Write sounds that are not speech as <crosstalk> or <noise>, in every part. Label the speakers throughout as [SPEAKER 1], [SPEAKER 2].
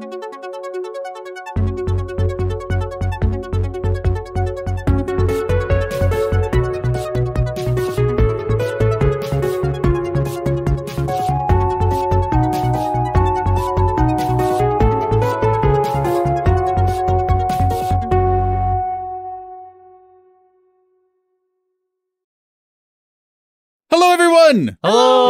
[SPEAKER 1] Hello, everyone.
[SPEAKER 2] Hello.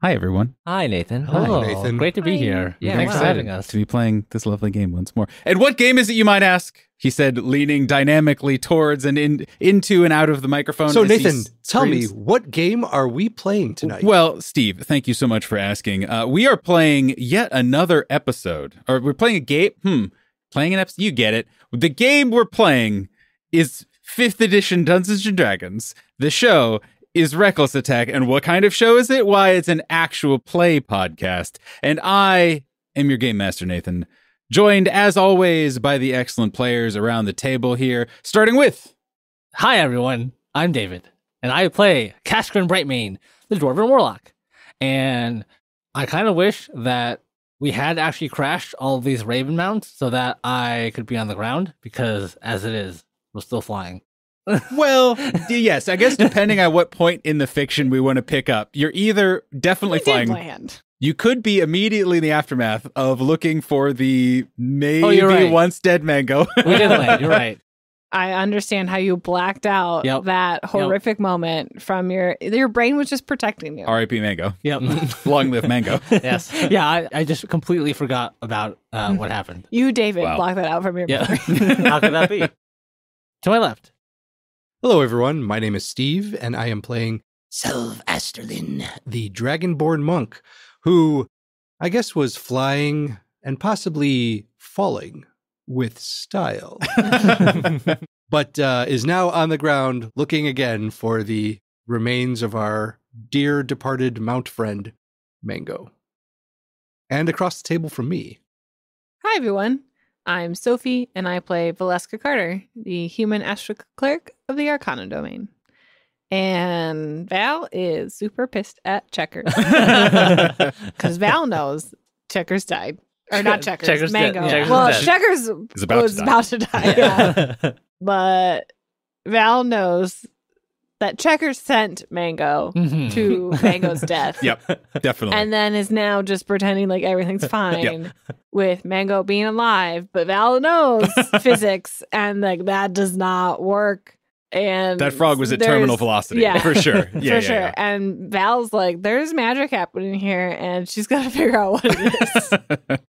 [SPEAKER 1] Hey. Hi, everyone.
[SPEAKER 2] Hi, Nathan.
[SPEAKER 3] Hi,
[SPEAKER 2] Hello.
[SPEAKER 3] Nathan.
[SPEAKER 2] Great to be
[SPEAKER 4] Hi.
[SPEAKER 2] here.
[SPEAKER 4] Yeah,
[SPEAKER 2] Thanks
[SPEAKER 4] wow.
[SPEAKER 2] for having us.
[SPEAKER 1] To be playing this lovely game once more. And what game is it, you might ask? He said, leaning dynamically towards and in, into and out of the microphone.
[SPEAKER 3] So Nathan, tell me, what game are we playing tonight?
[SPEAKER 1] Well, Steve, thank you so much for asking. Uh, we are playing yet another episode, or we're playing a game. Hmm, playing an episode. You get it. The game we're playing is fifth edition Dungeons and Dragons. The show is Reckless Attack, and what kind of show is it? Why, it's an actual play podcast, and I am your game master, Nathan. Joined as always by the excellent players around the table here, starting with
[SPEAKER 2] Hi, everyone. I'm David, and I play Kashkrin Brightmane, the Dwarven Warlock. And I kind of wish that we had actually crashed all these Raven mounts so that I could be on the ground because, as it is, we're still flying.
[SPEAKER 1] Well, d- yes, I guess depending on what point in the fiction we want to pick up, you're either definitely
[SPEAKER 4] We did
[SPEAKER 1] flying.
[SPEAKER 4] land.
[SPEAKER 1] You could be immediately in the aftermath of looking for the maybe
[SPEAKER 2] Oh, right.
[SPEAKER 1] once dead mango.
[SPEAKER 2] We did land. You're right. <laughs>
[SPEAKER 4] I understand how you blacked out
[SPEAKER 2] Yep.
[SPEAKER 4] that horrific moment from your your brain was just protecting you.
[SPEAKER 1] R.I.P. Mango.
[SPEAKER 2] Yep. <laughs>
[SPEAKER 1] Long live mango. <laughs>
[SPEAKER 2] yes. Yeah. I, I just completely forgot about uh, what happened.
[SPEAKER 4] You, David,
[SPEAKER 1] Wow.
[SPEAKER 4] blocked that out from your
[SPEAKER 2] Yeah.
[SPEAKER 4] memory.
[SPEAKER 2] How could that be? To my left.
[SPEAKER 3] Hello, everyone. My name is Steve, and I am playing Selv Asterlin, the Dragonborn monk, who I guess was flying and possibly falling with style, <laughs> but uh, is now on the ground looking again for the remains of our dear departed mount friend, Mango. And across the table from me,
[SPEAKER 4] Hi, everyone. I'm Sophie, and I play Valeska Carter, the human astro cleric of the Arcana domain. And Val is super pissed at Checkers <laughs> because Val knows Checkers died. Or not Checkers,
[SPEAKER 2] Checkers did-
[SPEAKER 4] Mango.
[SPEAKER 2] Checkers
[SPEAKER 4] well,
[SPEAKER 2] dead.
[SPEAKER 4] Checkers
[SPEAKER 1] Is about to
[SPEAKER 4] was
[SPEAKER 1] die.
[SPEAKER 4] about to die. Yeah. <laughs> but Val knows that Checkers sent Mango
[SPEAKER 2] Mhm.
[SPEAKER 4] to Mango's <laughs> death.
[SPEAKER 1] Yep, definitely.
[SPEAKER 4] And then is now just pretending like everything's fine with Mango being alive. But Val knows physics and like that does not work. And
[SPEAKER 1] that frog was at terminal velocity.
[SPEAKER 4] Yeah.
[SPEAKER 1] For sure. <laughs> Yeah,
[SPEAKER 4] for
[SPEAKER 1] yeah,
[SPEAKER 4] sure.
[SPEAKER 1] yeah.
[SPEAKER 4] And Val's like, there's magic happening here, and she's got to <laughs> figure out what it is. <laughs>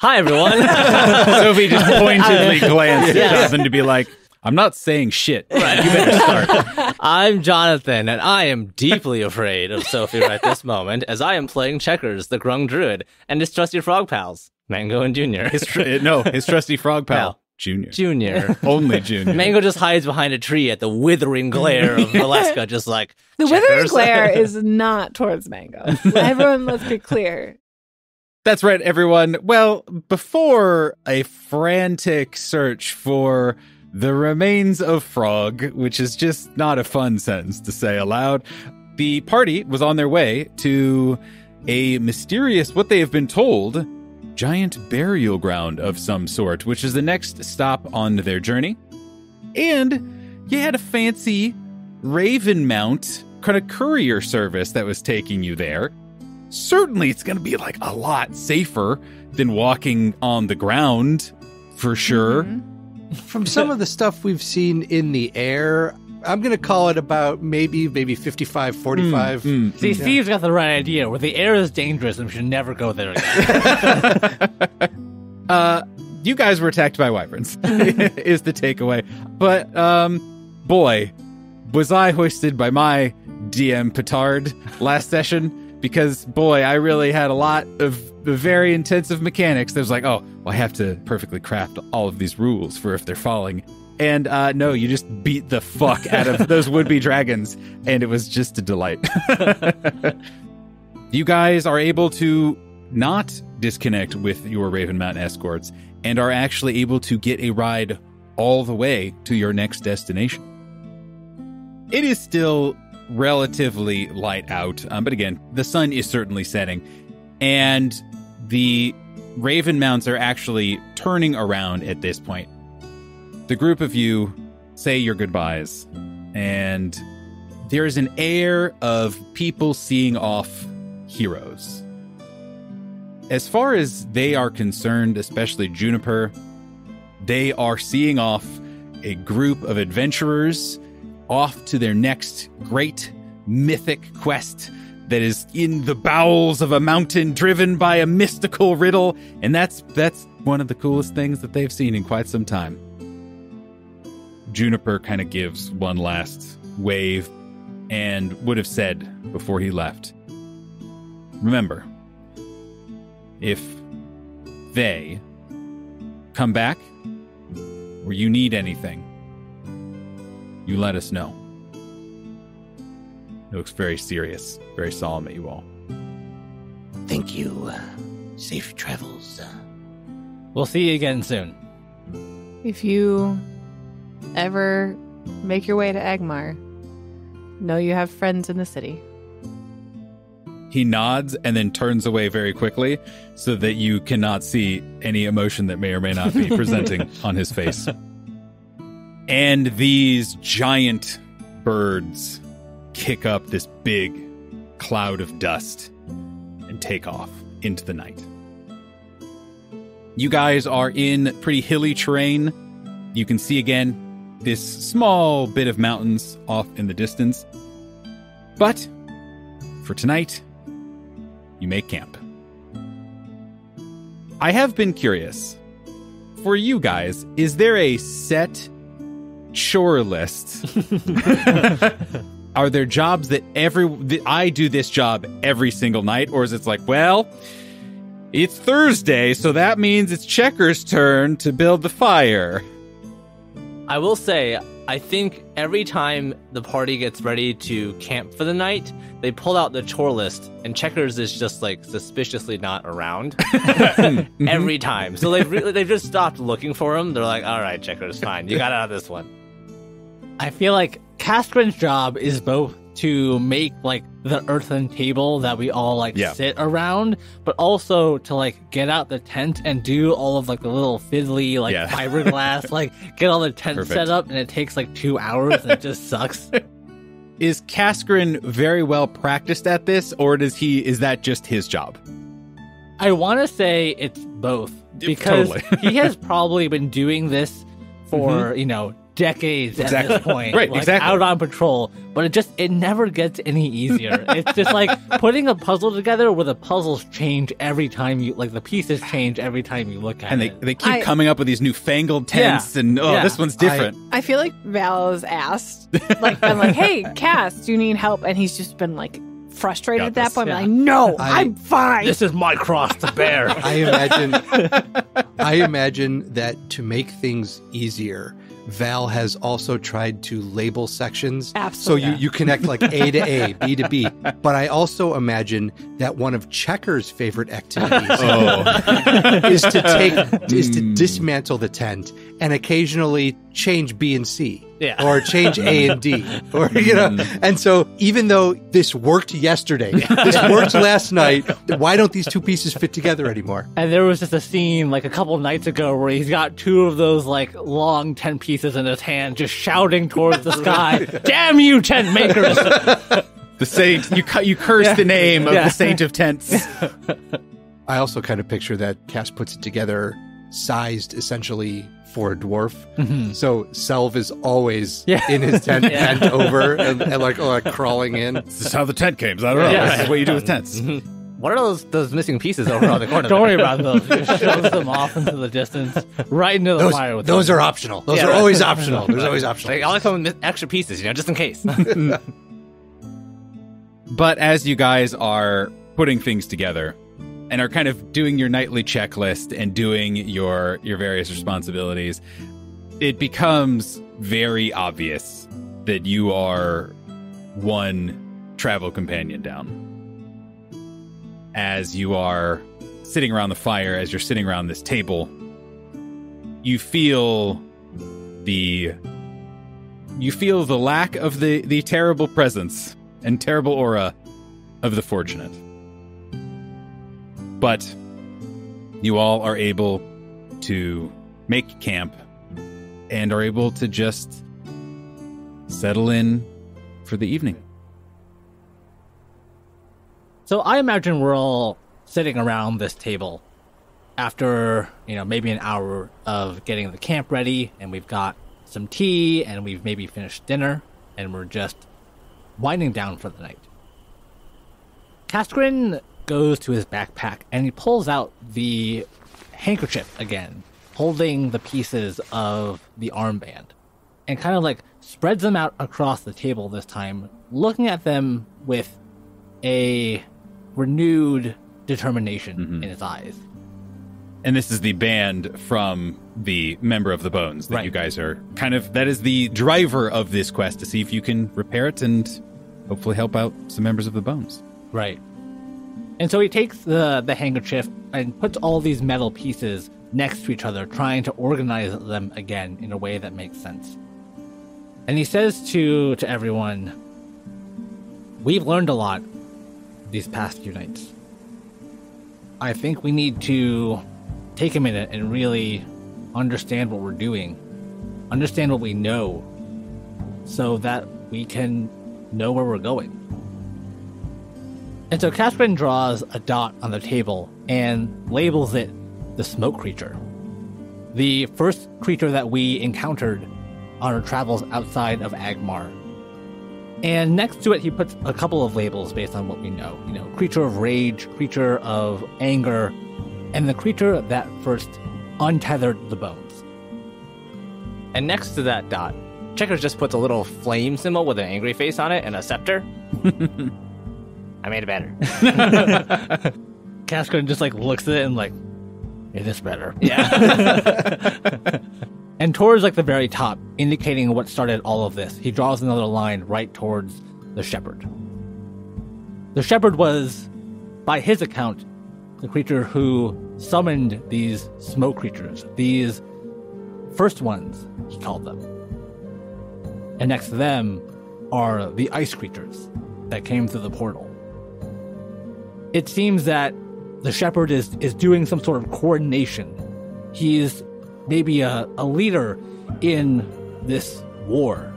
[SPEAKER 2] Hi, everyone.
[SPEAKER 1] Sophie just pointedly glanced at
[SPEAKER 2] Yeah.
[SPEAKER 1] Jonathan to be like, I'm not saying shit.
[SPEAKER 2] Right.
[SPEAKER 1] You better start.
[SPEAKER 2] I'm Jonathan, and I am deeply afraid of Sophie right this moment as I am playing checkers, the Grung Druid, and his trusty frog pals, Mango and Junior.
[SPEAKER 1] His tr- no, his trusty frog pal,
[SPEAKER 2] Pal.
[SPEAKER 1] Junior.
[SPEAKER 2] Junior. <laughs>
[SPEAKER 1] Only Junior.
[SPEAKER 2] Mango just hides behind a tree at the withering glare of <laughs> Valeska, just like
[SPEAKER 4] the withering
[SPEAKER 2] Checkers.
[SPEAKER 4] glare is <laughs> not towards Mango. Everyone, let's be clear.
[SPEAKER 1] That's right, everyone. Well, before a frantic search for the remains of Frog, which is just not a fun sentence to say aloud, the party was on their way to a mysterious, what they have been told, giant burial ground of some sort, which is the next stop on their journey. And you had a fancy Raven Mount kind of courier service that was taking you there certainly it's going to be like a lot safer than walking on the ground for sure.
[SPEAKER 4] Mhm.
[SPEAKER 3] from some of the stuff we've seen in the air, I'm going to call it about maybe maybe 55, 45.
[SPEAKER 1] Mm, mm.
[SPEAKER 2] See, Steve's got the right idea. Where the air is dangerous and we should never go there again. <laughs>
[SPEAKER 1] uh, you guys were attacked by wyverns, <laughs> is the takeaway. But um, boy, was I hoisted by my DM petard last session because boy, I really had a lot of very intensive mechanics. That was like, oh, well, I have to perfectly craft all of these rules for if they're falling. And uh, no, you just beat the fuck out of those <laughs> would-be dragons, and it was just a delight. <laughs> you guys are able to not disconnect with your Raven Mountain escorts and are actually able to get a ride all the way to your next destination. It is still relatively light out, um, but again, the sun is certainly setting. And the Raven mounts are actually turning around at this point. The group of you say your goodbyes, and there's an air of people seeing off heroes. As far as they are concerned, especially Juniper, they are seeing off a group of adventurers off to their next great mythic quest that is in the bowels of a mountain driven by a mystical riddle and that's that's one of the coolest things that they've seen in quite some time juniper kind of gives one last wave and would have said before he left remember if they come back or you need anything you let us know it looks very serious, very solemn at you all.
[SPEAKER 5] Thank you. Safe travels.
[SPEAKER 2] We'll see you again soon.
[SPEAKER 4] If you ever make your way to Agmar, know you have friends in the city.
[SPEAKER 1] He nods and then turns away very quickly so that you cannot see any emotion that may or may not be <laughs> presenting on his face. And these giant birds kick up this big cloud of dust and take off into the night. You guys are in pretty hilly terrain. You can see again this small bit of mountains off in the distance. But for tonight, you make camp. I have been curious. For you guys, is there a set chore list <laughs> are there jobs that every that I do this job every single night, or is it like, well, it's Thursday, so that means it's Checker's turn to build the fire.
[SPEAKER 2] I will say, I think every time the party gets ready to camp for the night, they pull out the chore list, and Checkers is just like suspiciously not around <laughs> <laughs> mm-hmm. every time. So they've really, they've just stopped looking for him. They're like, "All right, Checkers, fine, you got out of this one." I feel like Kaskrin's job is both to make like the earthen table that we all like
[SPEAKER 1] Yeah.
[SPEAKER 2] sit around, but also to like get out the tent and do all of like the little fiddly like
[SPEAKER 1] Yeah.
[SPEAKER 2] fiberglass, like <laughs> get all the tent
[SPEAKER 1] Perfect.
[SPEAKER 2] set up, and it takes like two hours and it just <laughs> sucks.
[SPEAKER 1] Is Kaskrin very well practiced at this, or does he is that just his job?
[SPEAKER 2] I want to say it's both because
[SPEAKER 1] Totally.
[SPEAKER 2] he has <laughs> probably been doing this for mm-hmm. you know decades at
[SPEAKER 1] Exactly.
[SPEAKER 2] this point,
[SPEAKER 1] Right,
[SPEAKER 2] like,
[SPEAKER 1] exactly.
[SPEAKER 2] out on patrol. But it just it never gets any easier. it's just like putting a puzzle together where the puzzles change every time you like the pieces change every time you look at it.
[SPEAKER 1] And they,
[SPEAKER 2] it.
[SPEAKER 1] they keep
[SPEAKER 4] I-
[SPEAKER 1] coming up with these newfangled tents,
[SPEAKER 2] Yeah.
[SPEAKER 1] and oh,
[SPEAKER 2] Yeah.
[SPEAKER 1] this one's different.
[SPEAKER 4] I feel like Val has asked, like, I'm like, hey, <laughs> Cass, do you need help? And he's just been like frustrated
[SPEAKER 1] Got
[SPEAKER 4] at that
[SPEAKER 1] this.
[SPEAKER 4] point.
[SPEAKER 2] Yeah.
[SPEAKER 4] Like, no,
[SPEAKER 3] I-
[SPEAKER 4] I'm fine.
[SPEAKER 2] this is my cross to bear.
[SPEAKER 3] I imagine I imagine that to make things easier, Val has also tried to label sections.
[SPEAKER 4] Absolutely.
[SPEAKER 3] So you, you connect like A to A, B to B. <laughs> But I also imagine that one of Checker's favorite activities
[SPEAKER 1] Oh. <laughs>
[SPEAKER 3] is to take is to
[SPEAKER 1] Mm.
[SPEAKER 3] dismantle the tent and occasionally change B and C.
[SPEAKER 2] Yeah.
[SPEAKER 3] Or change A and D. <laughs> Or you know. Mm. And so even though this worked yesterday, <laughs> this worked last night, why don't these two pieces fit together anymore?
[SPEAKER 2] And there was just a scene like a couple nights ago where he's got two of those like long tent pieces in his hand, just shouting towards the sky, <laughs> "Damn you, tent makers!"
[SPEAKER 1] the saint, you cu- you curse the name of
[SPEAKER 2] Yeah.
[SPEAKER 1] the saint of tents.
[SPEAKER 3] I also kind of picture that Cass puts it together sized essentially for a dwarf. Mm-hmm. So Selv is always
[SPEAKER 2] Yeah.
[SPEAKER 3] in his tent <laughs>
[SPEAKER 2] Yeah.
[SPEAKER 3] bent over and, and like, oh, like crawling in.
[SPEAKER 1] this is how the tent came. I don't know.
[SPEAKER 2] Yeah.
[SPEAKER 1] This is what you do with tents. Mm-hmm.
[SPEAKER 2] What are those those missing pieces over on the corner? Don't worry about those. Just shoves them off <laughs> into the distance, right into the
[SPEAKER 3] Those,
[SPEAKER 2] fire with
[SPEAKER 3] those
[SPEAKER 2] them.
[SPEAKER 3] are optional. Those
[SPEAKER 2] Yeah,
[SPEAKER 3] are
[SPEAKER 2] right.
[SPEAKER 3] always optional. There's always optional.
[SPEAKER 2] Like, I'll come with extra pieces, you know, just in case. <laughs>
[SPEAKER 1] But as you guys are putting things together and are kind of doing your nightly checklist and doing your your various responsibilities, it becomes very obvious that you are one travel companion down. As you are sitting around the fire, as you're sitting around this table, you feel the you feel the lack of the the terrible presence and terrible aura of the fortunate. But you all are able to make camp and are able to just settle in for the evening.
[SPEAKER 2] So I imagine we're all sitting around this table after, you know, maybe an hour of getting the camp ready and we've got some tea and we've maybe finished dinner and we're just winding down for the night. Kaskrin goes to his backpack and he pulls out the handkerchief again, holding the pieces of the armband, and kind of like spreads them out across the table this time, looking at them with a renewed determination mm-hmm. in his eyes.
[SPEAKER 1] And this is the band from the member of the bones that
[SPEAKER 2] Right.
[SPEAKER 1] you guys are kind of that is the driver of this quest to see if you can repair it and hopefully help out some members of the bones.
[SPEAKER 2] Right. And so he takes the, the handkerchief and puts all these metal pieces next to each other, trying to organize them again in a way that makes sense. And he says to to everyone, We've learned a lot these past few nights. I think we need to take a minute and really understand what we're doing, understand what we know, so that we can know where we're going. And so Caspian draws a dot on the table and labels it the smoke creature. The first creature that we encountered on our travels outside of Agmar. And next to it, he puts a couple of labels based on what we know. You know, creature of rage, creature of anger, and the creature that first untethered the bones.
[SPEAKER 6] And next to that dot, Checkers just puts a little flame symbol with an angry face on it and a scepter. <laughs> I made it better. <laughs> <laughs>
[SPEAKER 2] Cascaden just like looks at it and like, it is better.
[SPEAKER 6] Yeah. <laughs>
[SPEAKER 2] And towards like the very top, indicating what started all of this, he draws another line right towards the shepherd. The shepherd was, by his account, the creature who summoned these smoke creatures, these first ones, he called them. And next to them are the ice creatures that came through the portal. It seems that the shepherd is, is doing some sort of coordination. He's maybe a, a leader in this war.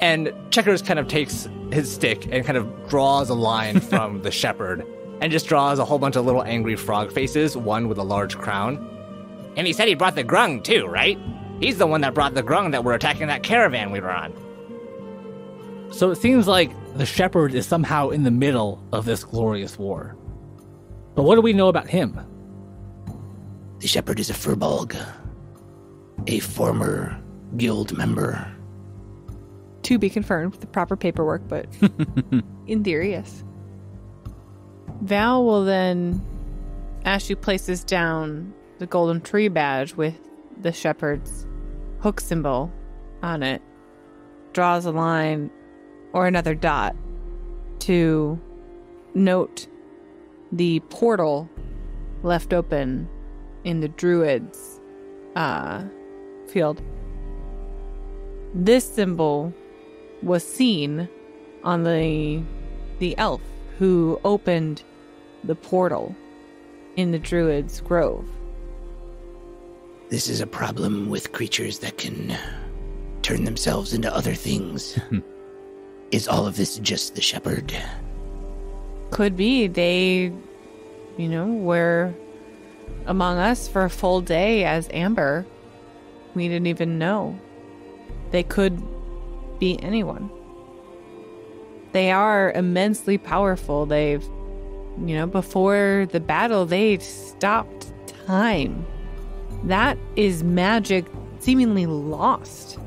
[SPEAKER 6] and Checkers kind of takes his stick and kind of draws a line <laughs> from the shepherd and just draws a whole bunch of little angry frog faces, one with a large crown. And he said he brought the grung too, right? He's the one that brought the grung that were attacking that caravan we were on.
[SPEAKER 2] So it seems like the shepherd is somehow in the middle of this glorious war. But what do we know about him?
[SPEAKER 5] The shepherd is a furbolg, a former guild member.
[SPEAKER 4] To be confirmed with the proper paperwork, but <laughs> in theory, yes. Val will then, as she places down the golden tree badge with the shepherd's hook symbol on it, draws a line or another dot to note the portal left open in the druid's uh, field. This symbol was seen on the the elf who opened the portal in the druid's grove.
[SPEAKER 5] This is a problem with creatures that can turn themselves into other things. <laughs> is all of this just the shepherd?
[SPEAKER 4] Could be they, you know, were among us for a full day as Amber. We didn't even know. They could be anyone. They are immensely powerful. They've, you know, before the battle, they stopped time. That is magic seemingly lost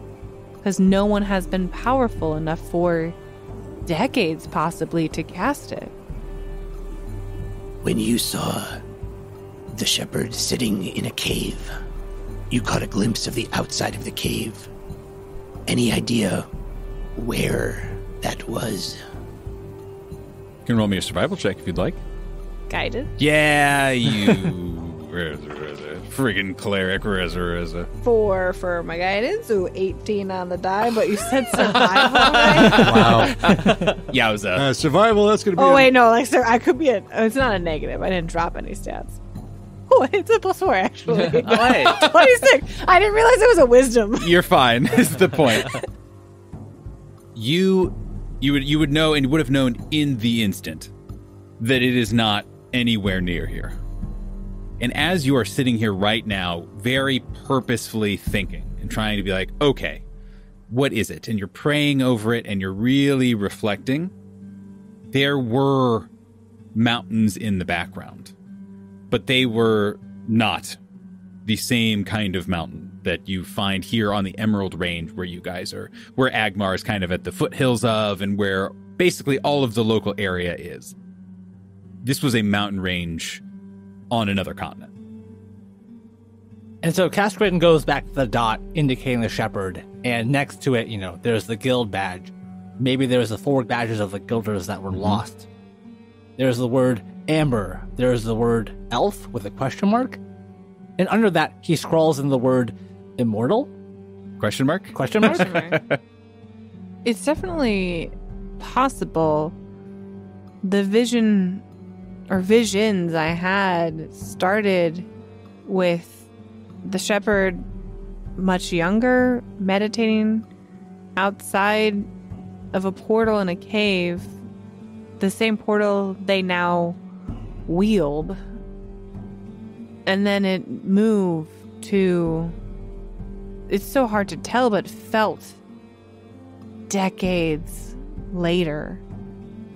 [SPEAKER 4] because no one has been powerful enough for decades, possibly, to cast it.
[SPEAKER 5] When you saw the shepherd sitting in a cave, you caught a glimpse of the outside of the cave. Any idea where that was?
[SPEAKER 1] You can roll me a survival check if you'd like.
[SPEAKER 4] Guided.
[SPEAKER 1] Yeah, you <laughs> Where is it? Where is it? Friggin' cleric. Where is it? Where is it?
[SPEAKER 4] Four for my guidance, so 18 on the die, but you said survival, right? <laughs>
[SPEAKER 3] Wow. <laughs>
[SPEAKER 1] Yowza.
[SPEAKER 3] Uh, survival, that's going to be.
[SPEAKER 4] Oh,
[SPEAKER 3] a-
[SPEAKER 4] wait, no, like, sir, I could be a. oh, It's not a negative. I didn't drop any stats. Oh, <laughs> it's a plus four, actually.
[SPEAKER 6] Hey.
[SPEAKER 4] 26. I didn't realize it was a wisdom.
[SPEAKER 1] You're fine. is the point. you, you would you would know and would have known in the instant that it is not anywhere near here. And as you are sitting here right now, very purposefully thinking and trying to be like, okay, what is it? And you're praying over it and you're really reflecting. There were mountains in the background, but they were not the same kind of mountain that you find here on the Emerald Range, where you guys are, where Agmar is kind of at the foothills of, and where basically all of the local area is. This was a mountain range on another continent.
[SPEAKER 2] And so Castraden goes back to the dot indicating the shepherd, and next to it, you know, there's the guild badge. Maybe there's the four badges of the guilders that were mm-hmm. lost. There's the word amber. There's the word elf with a question mark. And under that, he scrawls in the word immortal?
[SPEAKER 1] Question mark?
[SPEAKER 2] Question mark?
[SPEAKER 4] it's definitely possible the vision or visions I had started with the shepherd much younger, meditating outside of a portal in a cave, the same portal they now wield. And then it moved to. It's so hard to tell, but felt decades later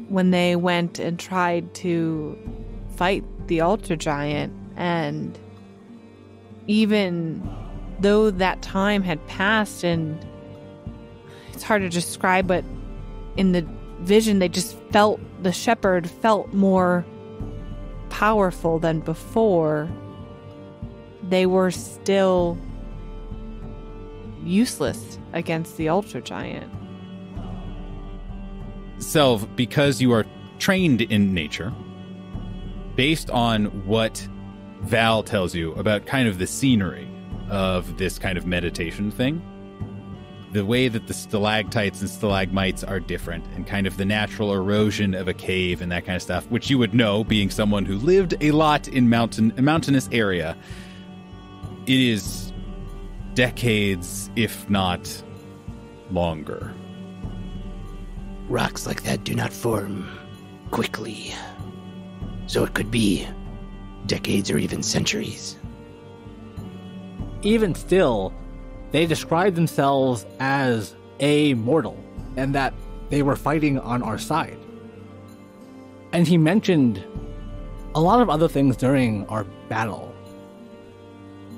[SPEAKER 4] when they went and tried to fight the Ultra Giant. And even though that time had passed, and it's hard to describe, but in the vision, they just felt the shepherd felt more powerful than before. They were still useless against the Ultra Giant.
[SPEAKER 1] Selv, because you are trained in nature, based on what Val tells you about kind of the scenery of this kind of meditation thing, the way that the stalactites and stalagmites are different and kind of the natural erosion of a cave and that kind of stuff, which you would know being someone who lived a lot in mountain a mountainous area. It is decades, if not longer.
[SPEAKER 5] Rocks like that do not form quickly. So it could be decades or even centuries.
[SPEAKER 2] even still, they describe themselves as a mortal and that they were fighting on our side. And he mentioned a lot of other things during our battle.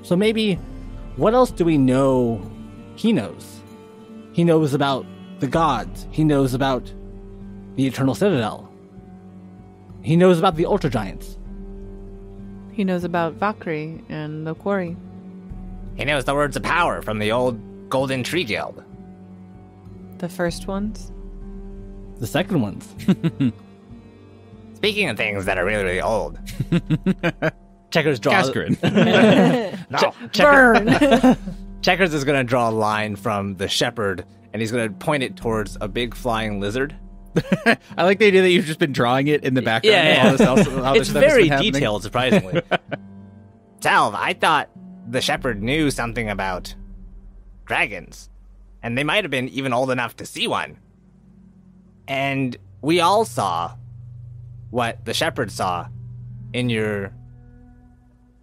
[SPEAKER 2] So maybe what else do we know he knows? He knows about the gods, he knows about the Eternal Citadel, he knows about the Ultra Giants.
[SPEAKER 4] He knows about Valkyrie and the quarry.
[SPEAKER 6] He knows the words of power from the old Golden Tree Guild.
[SPEAKER 4] The first ones.
[SPEAKER 2] The second ones. <laughs>
[SPEAKER 6] Speaking of things that are really, really old, <laughs>
[SPEAKER 2] Checkers draws. <laughs>
[SPEAKER 1] Cascarin.
[SPEAKER 6] no,
[SPEAKER 4] Burn.
[SPEAKER 6] Checkers is going to draw a line from the shepherd and he's going to point it towards a big flying lizard. <laughs>
[SPEAKER 1] I like the idea that you've just been drawing it in the background.
[SPEAKER 6] Yeah, yeah.
[SPEAKER 1] All this else, all <laughs> this
[SPEAKER 6] it's very detailed, surprisingly. <laughs> Salve, I thought the shepherd knew something about dragons, and they might have been even old enough to see one. And we all saw what the shepherd saw in your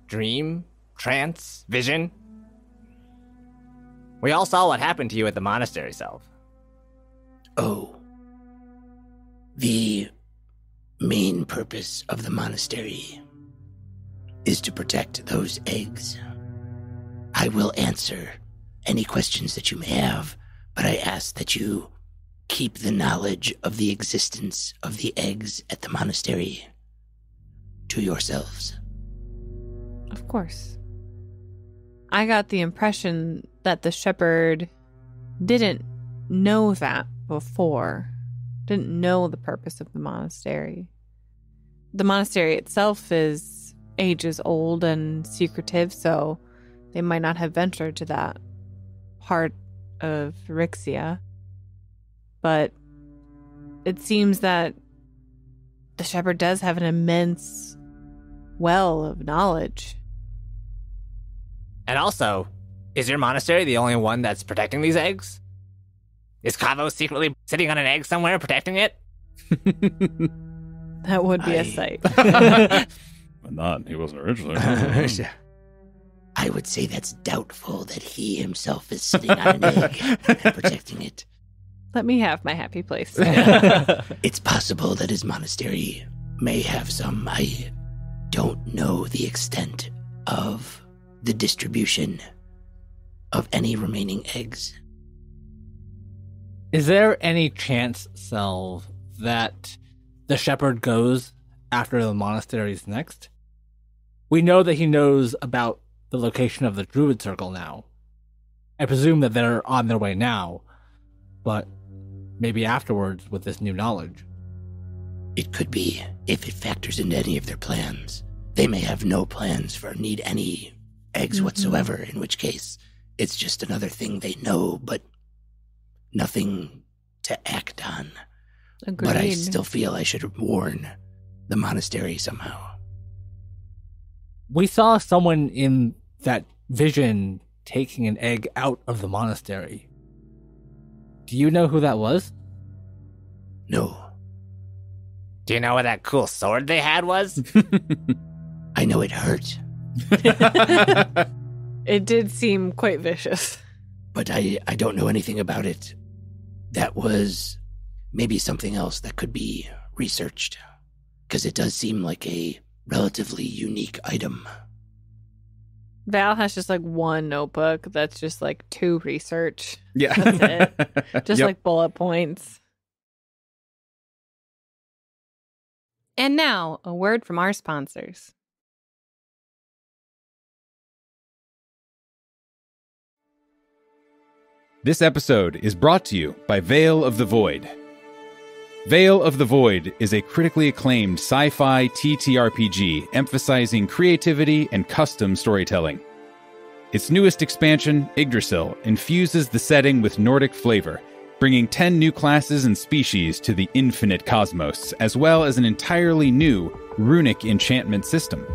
[SPEAKER 6] dream, trance, vision. We all saw what happened to you at the monastery, Salve.
[SPEAKER 5] Oh. The main purpose of the monastery is to protect those eggs. I will answer any questions that you may have, but I ask that you keep the knowledge of the existence of the eggs at the monastery to yourselves.
[SPEAKER 4] of course. I got the impression that the shepherd didn't know that before, didn't know the purpose of the monastery. The monastery itself is ages old and secretive, so they might not have ventured to that part of Rixia. But it seems that the shepherd does have an immense well of knowledge.
[SPEAKER 6] And also, is your monastery the only one that's protecting these eggs? Is Kavo secretly sitting on an egg somewhere protecting it?
[SPEAKER 4] That would be a
[SPEAKER 5] I-
[SPEAKER 4] sight.
[SPEAKER 1] But <laughs> <laughs> not, he wasn't originally. <laughs>
[SPEAKER 5] I would say that's doubtful that he himself is sitting on an egg and protecting it.
[SPEAKER 4] Let me have my happy place.
[SPEAKER 5] It's possible that his monastery may have some. I don't know the extent of the distribution of any remaining eggs.
[SPEAKER 2] Is there any chance, Selv, that the shepherd goes after the monasteries next? We know that he knows about the location of the druid circle now. I presume that they're on their way now, but maybe afterwards with this new knowledge.
[SPEAKER 5] It could be if it factors into any of their plans. They may have no plans for need any eggs
[SPEAKER 4] Mhm.
[SPEAKER 5] whatsoever, in which case it's just another thing they know, but nothing to act on.
[SPEAKER 4] Agreed.
[SPEAKER 5] But I still feel I should warn the monastery somehow.
[SPEAKER 2] We saw someone in that vision taking an egg out of the monastery. Do you know who that was?
[SPEAKER 5] No,
[SPEAKER 6] Do you know where that cool sword they had was? <laughs>
[SPEAKER 5] I know it hurt, <laughs>
[SPEAKER 4] it did seem quite vicious.
[SPEAKER 5] but I, I don't know anything about it. That was maybe something else that could be researched. Because it does seem like a relatively unique item.
[SPEAKER 4] Val has just like one notebook that's just like two research,
[SPEAKER 1] yeah.
[SPEAKER 4] That's it. <laughs> just
[SPEAKER 1] Yep.
[SPEAKER 4] like bullet points. And now, a word from our sponsors.
[SPEAKER 1] This episode is brought to you by Veil of the Void. Veil of the Void is a critically acclaimed sci fi TTRPG emphasizing creativity and custom storytelling. Its newest expansion, Yggdrasil, infuses the setting with Nordic flavor, bringing 10 new classes and species to the infinite cosmos, as well as an entirely new runic enchantment system.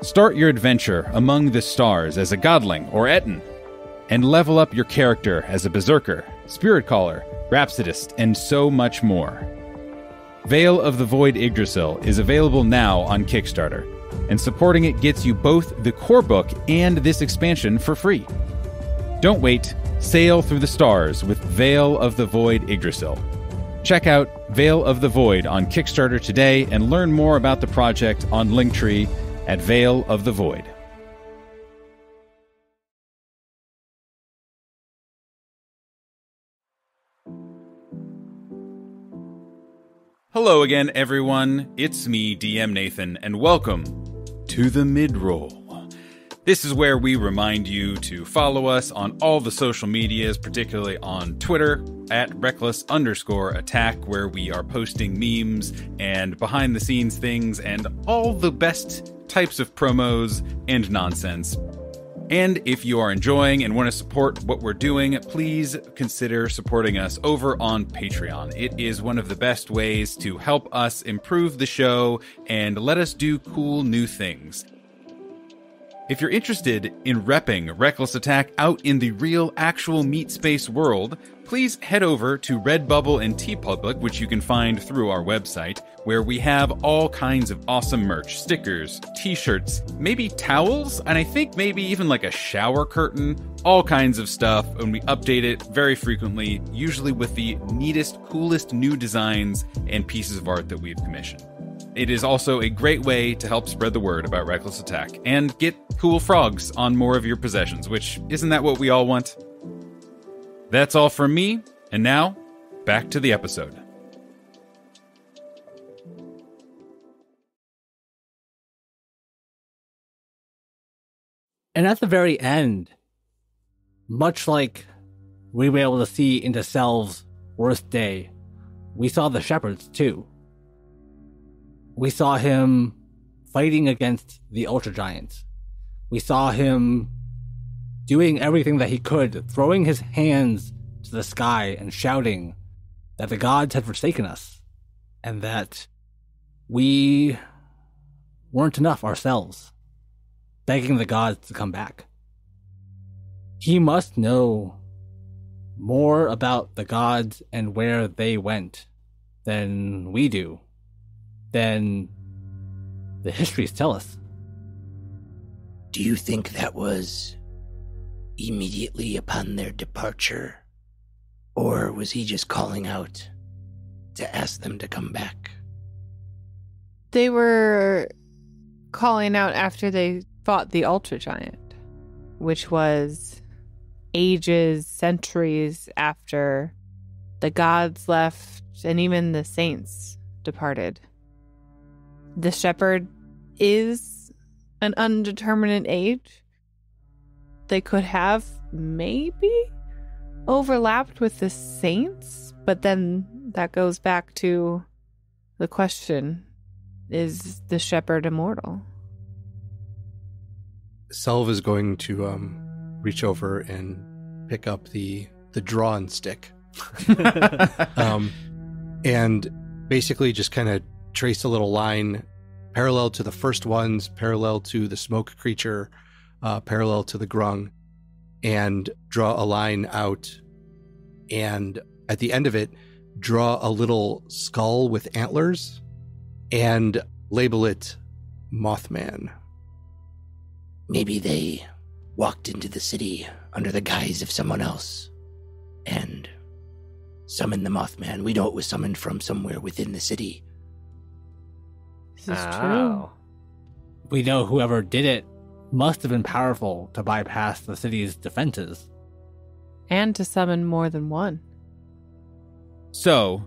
[SPEAKER 1] Start your adventure among the stars as a godling or Etten, and level up your character as a berserker, spirit caller, rhapsodist, and so much more. Veil of the Void Yggdrasil is available now on Kickstarter, and supporting it gets you both the core book and this expansion for free. Don't wait, sail through the stars with Veil of the Void Yggdrasil. Check out Veil of the Void on Kickstarter today and learn more about the project on Linktree at Veil of the Void. Hello again, everyone. It's me, DM Nathan, and welcome to the mid roll. This is where we remind you to follow us on all the social medias, particularly on Twitter at reckless underscore attack, where we are posting memes and behind the scenes things and all the best types of promos and nonsense and if you are enjoying and want to support what we're doing, please consider supporting us over on Patreon. It is one of the best ways to help us improve the show and let us do cool new things. If you're interested in repping Reckless Attack out in the real, actual meat space world, please head over to Redbubble and TeePublic, which you can find through our website, where we have all kinds of awesome merch stickers, t shirts, maybe towels, and I think maybe even like a shower curtain, all kinds of stuff. And we update it very frequently, usually with the neatest, coolest new designs and pieces of art that we've commissioned. It is also a great way to help spread the word about Reckless Attack and get cool frogs on more of your possessions, which isn't that what we all want? That's all from me, and now back to the episode.
[SPEAKER 2] And at the very end, much like we were able to see into Selv's worst day, we saw the shepherds too. We saw him fighting against the Ultra Giants. We saw him doing everything that he could, throwing his hands to the sky and shouting that the gods had forsaken us and that we weren't enough ourselves, begging the gods to come back. He must know more about the gods and where they went than we do, than the histories tell us.
[SPEAKER 5] Do you think that was immediately upon their departure? Or was he just calling out to ask them to come back?
[SPEAKER 4] They were calling out after they fought the Ultra Giant, which was ages, centuries after the gods left and even the saints departed. The shepherd is an undeterminate age. They could have maybe overlapped with the saints, but then that goes back to the question is the shepherd immortal?
[SPEAKER 3] Selv is going to um, reach over and pick up the the drawn stick, <laughs> um, and basically just kind of trace a little line parallel to the first ones, parallel to the smoke creature, uh, parallel to the grung, and draw a line out. And at the end of it, draw a little skull with antlers and label it Mothman.
[SPEAKER 5] Maybe they walked into the city under the guise of someone else and summoned the Mothman. We know it was summoned from somewhere within the city.
[SPEAKER 4] This is
[SPEAKER 6] Oh.
[SPEAKER 4] true.
[SPEAKER 2] We know whoever did it must have been powerful to bypass the city's defenses.
[SPEAKER 4] And to summon more than one.
[SPEAKER 1] So,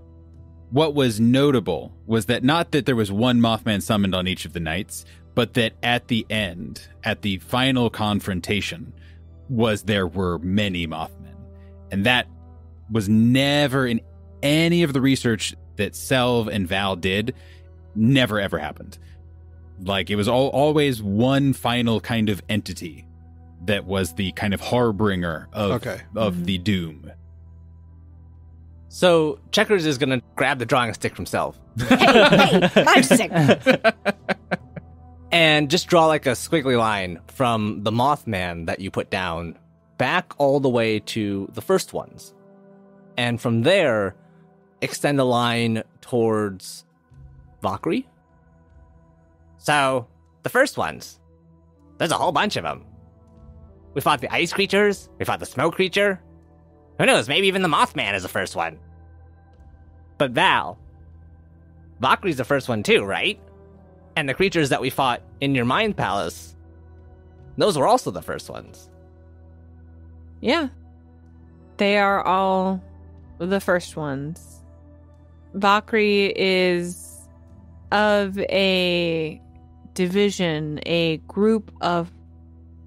[SPEAKER 1] what was notable was that not that there was one Mothman summoned on each of the nights, but that at the end, at the final confrontation, was there were many Mothmen. And that was never in any of the research that Selv and Val did, never ever happened. Like it was all, always one final kind of entity that was the kind of harbinger of
[SPEAKER 3] Okay.
[SPEAKER 1] of
[SPEAKER 4] Mhm.
[SPEAKER 1] the doom.
[SPEAKER 6] So Checkers is gonna grab the drawing stick from Selv
[SPEAKER 7] Hey, hey, my <laughs> stick.
[SPEAKER 6] And just draw like a squiggly line from the Mothman that you put down back all the way to the first ones. And from there, extend a line towards Valkyrie. So, the first ones, there's a whole bunch of them. We fought the ice creatures, we fought the smoke creature. Who knows, maybe even the Mothman is the first one. But Val, Valkyrie's the first one too, right? And the creatures that we fought in your mind palace, those were also the first ones.
[SPEAKER 4] Yeah. They are all the first ones. Valkyrie is of a division, a group of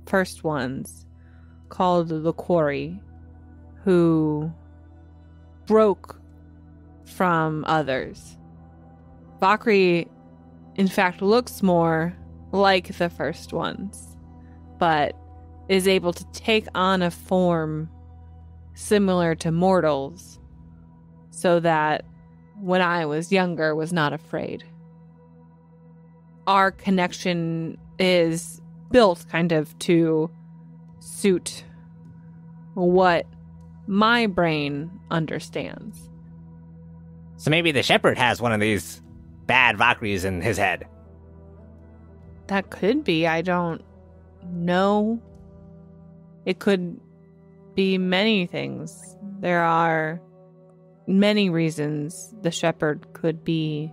[SPEAKER 4] first ones called the Quarry, who broke from others. Valkyrie, in fact, looks more like the first ones, but is able to take on a form similar to mortals so that when I was younger was not afraid. Our connection is built kind of to suit what my brain understands.
[SPEAKER 6] So maybe the shepherd has one of these bad Valkyries in his head.
[SPEAKER 4] That could be. I don't know. It could be many things. There are many reasons the shepherd could be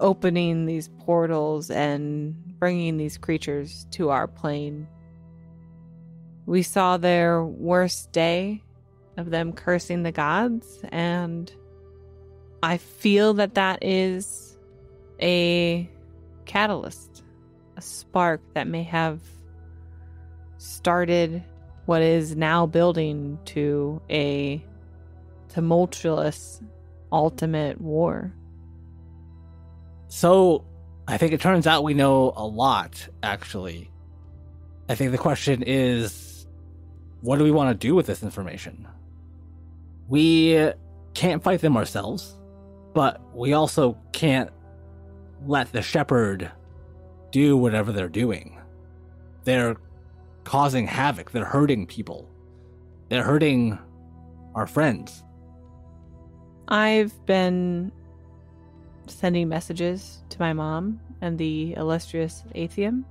[SPEAKER 4] opening these portals and bringing these creatures to our plane. We saw their worst day of them cursing the gods, and I feel that that is a catalyst a spark that may have started what is now building to a tumultuous ultimate war.
[SPEAKER 2] So I think it turns out we know a lot, actually. I think the question is what do we want to do with this information? We can't fight them ourselves, but we also can't let the shepherd do whatever they're doing. They're causing havoc, they're hurting people, they're hurting our friends.
[SPEAKER 4] I've been sending messages to my mom and the illustrious Atheum.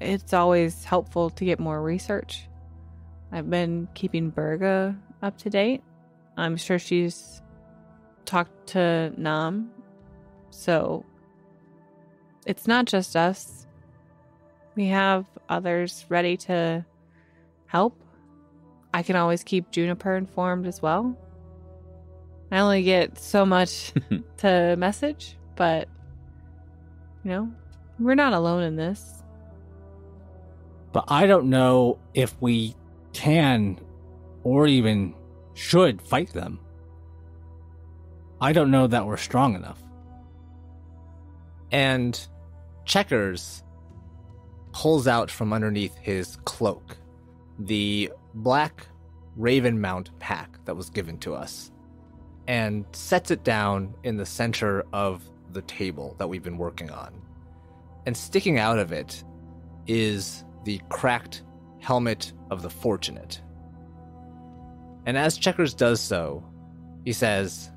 [SPEAKER 4] It's always helpful to get more research. I've been keeping Berga up to date. I'm sure she's talked to Nam. So it's not just us. We have others ready to help. I can always keep Juniper informed as well. I only get so much <laughs> to message, but you know, we're not alone in this.
[SPEAKER 2] But I don't know if we can or even should fight them. I don't know that we're strong enough.
[SPEAKER 6] And Checkers pulls out from underneath his cloak the black raven mount pack that was given to us and sets it down in the center of the table that we've been working on. And sticking out of it is the cracked helmet of the fortunate. And as Checkers does so, he says,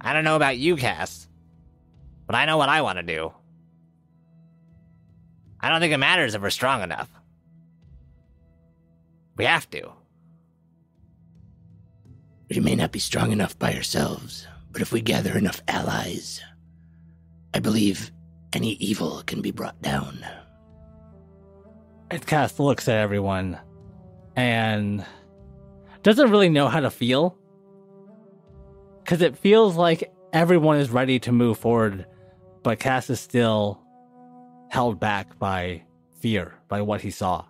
[SPEAKER 6] I don't know about you, Cass, but I know what I want to do. I don't think it matters if we're strong enough. We have to.
[SPEAKER 5] We may not be strong enough by ourselves, but if we gather enough allies, I believe any evil can be brought down.
[SPEAKER 2] And Cass looks at everyone and doesn't really know how to feel. Because it feels like everyone is ready to move forward, but Cass is still held back by fear, by what he saw.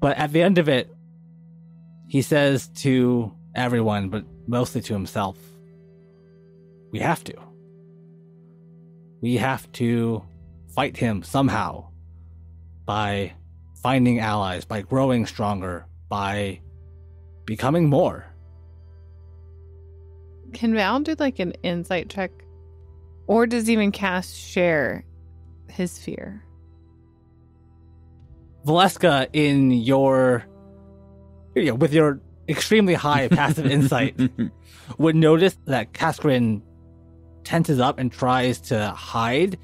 [SPEAKER 2] But at the end of it, he says to everyone, but mostly to himself, we have to. We have to fight him somehow by finding allies, by growing stronger, by becoming more.
[SPEAKER 4] Can Val do like an insight check? Or does even Cass share his fear?
[SPEAKER 2] Valeska, in your, you know, with your extremely high passive <laughs> insight, would notice that Kaskrin tenses up and tries to hide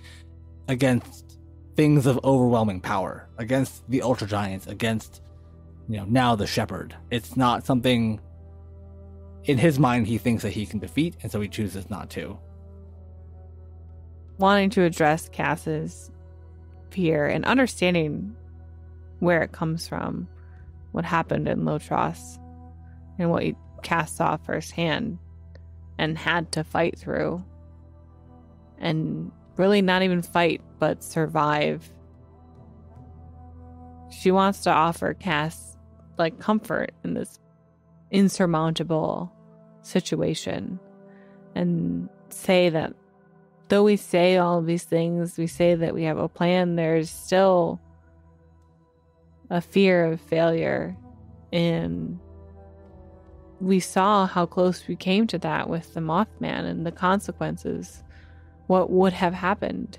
[SPEAKER 2] against things of overwhelming power, against the Ultra Giants, against, you know, now the Shepherd. It's not something in his mind he thinks that he can defeat, and so he chooses not to.
[SPEAKER 4] Wanting to address Cass's fear and understanding where it comes from, what happened in Lotros, and what Cass saw firsthand and had to fight through. And really not even fight, but survive. She wants to offer Cass like comfort in this insurmountable situation and say that though we say all of these things, we say that we have a plan, there's still a fear of failure. And we saw how close we came to that with the Mothman and the consequences. What would have happened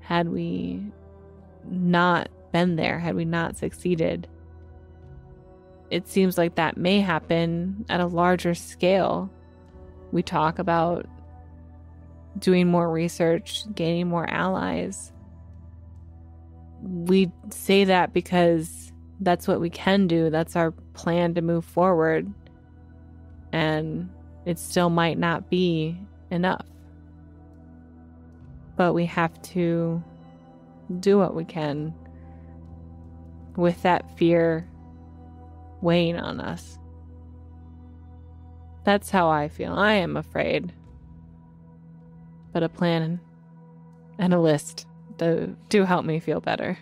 [SPEAKER 4] had we not been there, had we not succeeded? It seems like that may happen at a larger scale. We talk about doing more research, gaining more allies. We say that because that's what we can do. That's our plan to move forward. And it still might not be enough. But we have to do what we can with that fear weighing on us. That's how I feel. I am afraid but a plan and a list do, do help me feel better.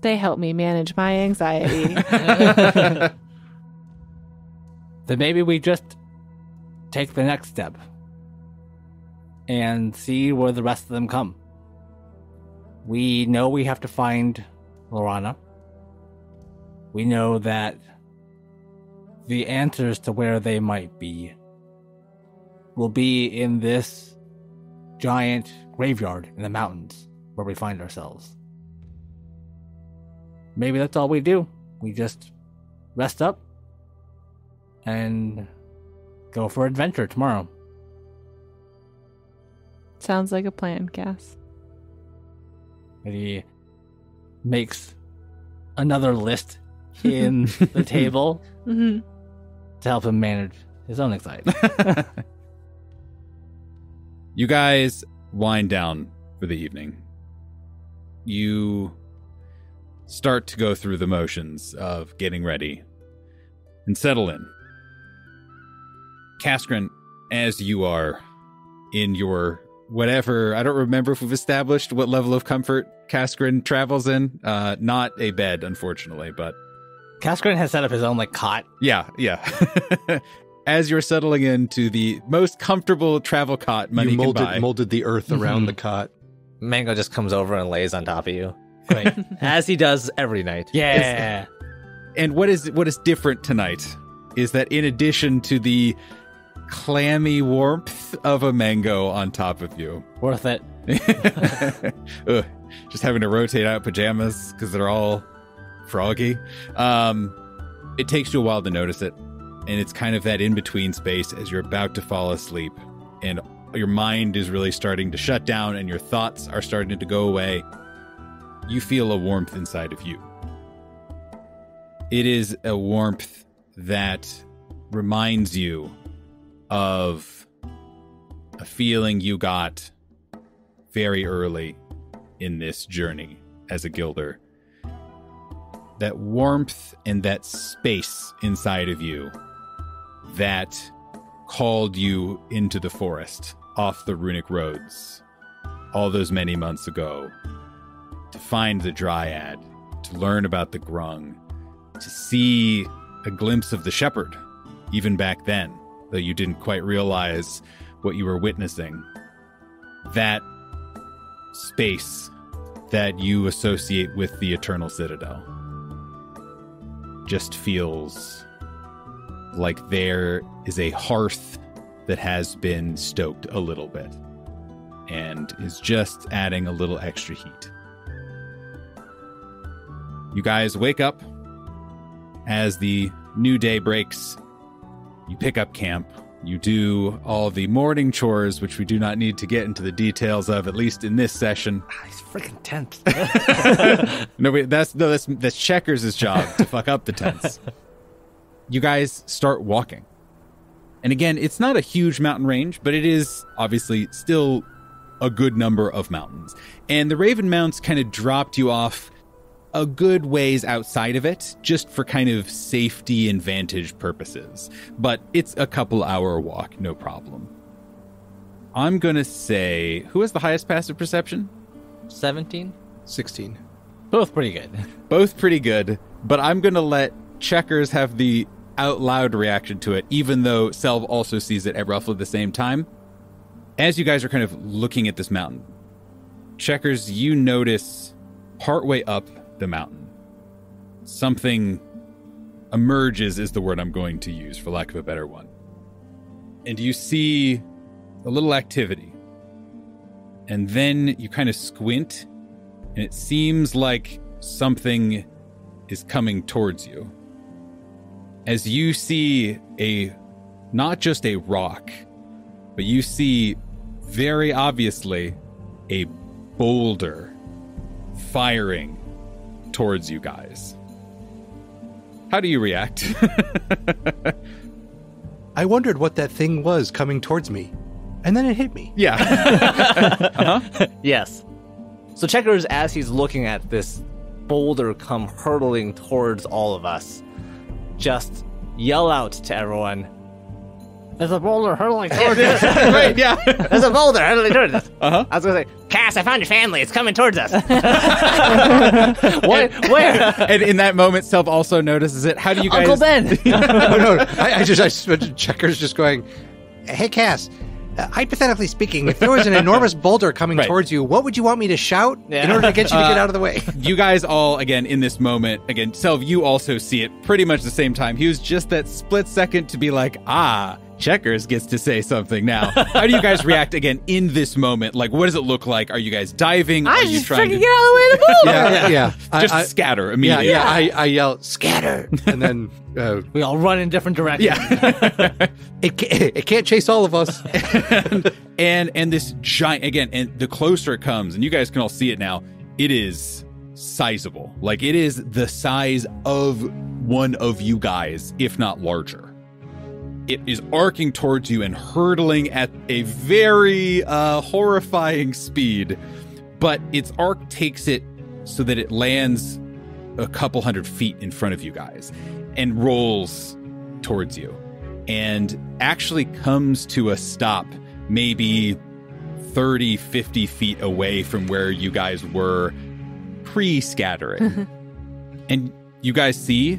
[SPEAKER 4] They help me manage my anxiety. <laughs> <laughs>
[SPEAKER 2] Then maybe we just take the next step and see where the rest of them come. We know we have to find Lorana. We know that the answers to where they might be will be in this giant graveyard in the mountains where we find ourselves. Maybe that's all we do. We just rest up and go for adventure tomorrow.
[SPEAKER 4] Sounds like a plan, Cass.
[SPEAKER 2] And he makes another list in <laughs> the table
[SPEAKER 4] hmm
[SPEAKER 2] to help him manage his own anxiety. <laughs>
[SPEAKER 1] You guys wind down for the evening. You start to go through the motions of getting ready and settle in. Kaskrin, as you are in your whatever, I don't remember if we've established what level of comfort Kaskrin travels in. Uh, not a bed, unfortunately, but
[SPEAKER 2] Kaskrin has set up his own like cot.
[SPEAKER 1] yeah, yeah. <laughs> as you're settling into the most comfortable travel cot money
[SPEAKER 3] you
[SPEAKER 1] can buy.
[SPEAKER 3] molded, molded the earth around
[SPEAKER 2] Mhm.
[SPEAKER 3] the cot.
[SPEAKER 6] Mango just comes over and lays on top of you,
[SPEAKER 2] Right. <laughs>
[SPEAKER 6] as he does every night.
[SPEAKER 2] yeah.
[SPEAKER 1] And what is what is different tonight is that in addition to the clammy warmth of a mango on top of you,
[SPEAKER 2] Worth it. <laughs>
[SPEAKER 1] Ugh, just having to rotate out pajamas because they're all froggy. Um, it takes you a while to notice it, and it's kind of that in between space as you're about to fall asleep, and your mind is really starting to shut down, and your thoughts are starting to go away. You feel a warmth inside of you. It is a warmth that reminds you of a feeling you got very early in this journey as a Guilder. That warmth and that space inside of you that called you into the forest off the runic roads all those many months ago to find the dryad, to learn about the grung, to see a glimpse of the shepherd, even back then, though you didn't quite realize what you were witnessing. That space that you associate with the Eternal Citadel just feels like there is a hearth that has been stoked a little bit and is just adding a little extra heat. You guys wake up as the new day breaks. You pick up camp. You do all the morning chores, which we do not need to get into the details of, at least in this session.
[SPEAKER 6] Ah, He's freaking tense. <laughs> <laughs>
[SPEAKER 1] No, wait, that's no, that's that's Checkers' job to fuck up the tents. You guys start walking, and again, it's not a huge mountain range, but it is obviously still a good number of mountains. And the Raven Mounts kind of dropped you off a good ways outside of it, just for kind of safety and vantage purposes. But it's a couple hour walk, no problem. I'm gonna say, who has the highest passive perception?
[SPEAKER 6] 17?
[SPEAKER 3] 16.
[SPEAKER 2] Both pretty good. <laughs>
[SPEAKER 1] both pretty good, but I'm going to let Checkers have the out loud reaction to it, even though Selv also sees it at roughly the same time. As you guys are kind of looking at this mountain, Checkers, you notice partway up the mountain, something emerges, is the word I'm going to use for lack of a better one. And you see a little activity. And then you kind of squint and it seems like something is coming towards you. As you see a not just a rock, but you see very obviously a boulder firing towards you guys. How do you react? <laughs>
[SPEAKER 3] I wondered what that thing was coming towards me, and then it hit me.
[SPEAKER 1] yeah. <laughs> Uh-huh.
[SPEAKER 6] Yes. So Checkers, as he's looking at this boulder come hurtling towards all of us, just yell out to everyone,
[SPEAKER 2] There's a boulder hurtling <laughs> towards us.
[SPEAKER 1] right, yeah.
[SPEAKER 6] There's a boulder hurtling towards us.
[SPEAKER 1] Uh-huh.
[SPEAKER 6] I was gonna say, Cass, I found your family. It's coming towards us. <laughs> what? Where?
[SPEAKER 1] And in that moment, Selv also notices it. How do you guys
[SPEAKER 2] Uncle Ben.
[SPEAKER 3] oh <laughs> no! I, just, I just I s- checkers just going. hey, Cass. Uh, hypothetically speaking, if there was an enormous <laughs> boulder coming
[SPEAKER 1] Right.
[SPEAKER 3] towards you, what would you want me to shout in order to get you to get
[SPEAKER 1] Uh,
[SPEAKER 3] out of the way? <laughs>
[SPEAKER 1] you guys all again in this moment again Selv you also see it pretty much the same time he was just that split second to be like ah checkers gets to say something now how do you guys react again in this moment like what does it look like are you guys diving
[SPEAKER 4] I
[SPEAKER 1] are you
[SPEAKER 4] just
[SPEAKER 1] trying to
[SPEAKER 4] get out of the way of the boulder.
[SPEAKER 3] yeah, yeah. <laughs> I-
[SPEAKER 1] just
[SPEAKER 3] I-
[SPEAKER 1] scatter
[SPEAKER 3] yeah,
[SPEAKER 1] immediately
[SPEAKER 3] yeah. yeah. I, I yell, scatter. And then uh, <laughs>
[SPEAKER 2] We all run in different directions.
[SPEAKER 1] yeah <laughs>
[SPEAKER 3] it, ca- it can't chase all of us.
[SPEAKER 1] and and this giant again and the closer it comes and you guys can all see it now it is sizable like it is the size of one of you guys if not larger it is arcing towards you and hurtling at a very uh, horrifying speed. But its arc takes it so that it lands a couple hundred feet in front of you guys and rolls towards you and actually comes to a stop maybe 30 50 feet away from where you guys were pre-scattering. <laughs> And you guys see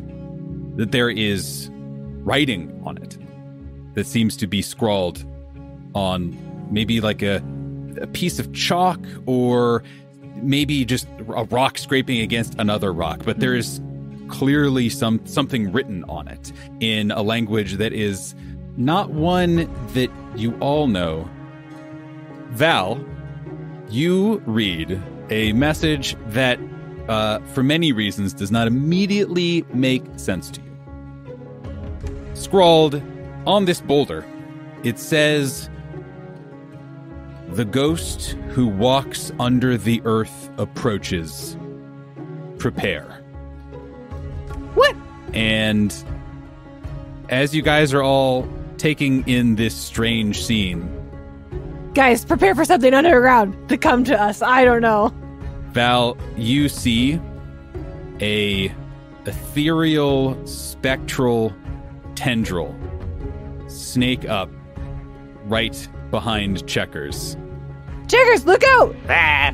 [SPEAKER 1] that there is writing on it that seems to be scrawled on maybe like a, a piece of chalk or maybe just a rock scraping against another rock but there is clearly some something written on it in a language that is not one that you all know. Val you read a message that uh, for many reasons does not immediately make sense to you. Scrawled on this boulder it says the ghost who walks under the earth approaches prepare
[SPEAKER 4] What?
[SPEAKER 1] and as you guys are all taking in this strange scene
[SPEAKER 4] Guys, prepare for something underground to come to us. I don't know.
[SPEAKER 1] Val, you see a ethereal spectral tendril snake up right behind Checkers.
[SPEAKER 4] Checkers, look out!
[SPEAKER 6] Ah.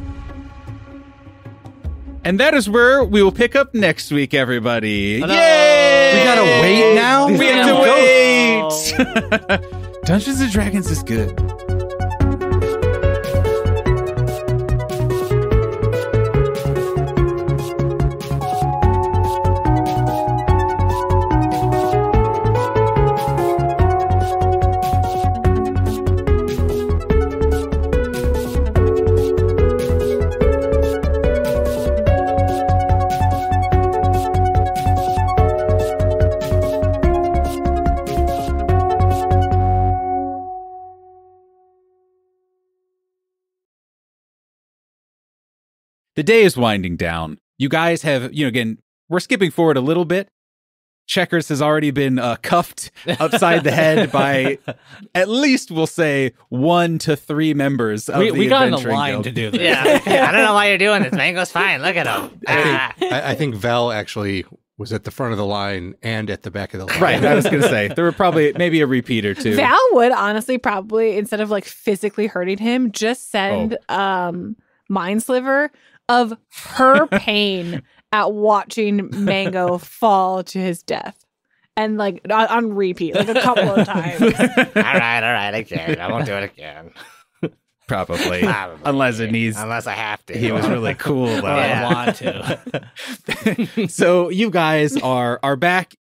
[SPEAKER 1] And that is where we will pick up next week, everybody.
[SPEAKER 2] Hello.
[SPEAKER 1] Yay!
[SPEAKER 3] We gotta wait now?
[SPEAKER 1] We have to wait. <laughs> Dungeons and Dragons is good. The day is winding down. You guys have, you know, again, we're skipping forward a little bit. Checkers has already been uh, cuffed upside the head <laughs> by at least we'll say one to three members of
[SPEAKER 2] we,
[SPEAKER 1] the
[SPEAKER 2] we got in a line
[SPEAKER 1] guild.
[SPEAKER 2] to do this. <laughs>
[SPEAKER 6] Yeah. I don't know why you're doing this. Mango's fine. Look at him. Ah.
[SPEAKER 3] I think, I, I think Val actually was at the front of the line and at the back of the line.
[SPEAKER 1] Right, I was going to say there were <laughs> probably maybe a repeat or two.
[SPEAKER 4] Val would honestly probably, instead of like physically hurting him, just send um mind sliver of her <laughs> pain at watching Mango fall to his death. And like on, on repeat, like a couple of times. <laughs>
[SPEAKER 6] all right, all right. I can't. I won't do it again.
[SPEAKER 1] Probably,
[SPEAKER 6] Probably.
[SPEAKER 1] unless it needs.
[SPEAKER 6] Unless I have to.
[SPEAKER 1] He was really cool though.
[SPEAKER 6] Yeah.
[SPEAKER 2] I want to. <laughs>
[SPEAKER 1] so you guys are are back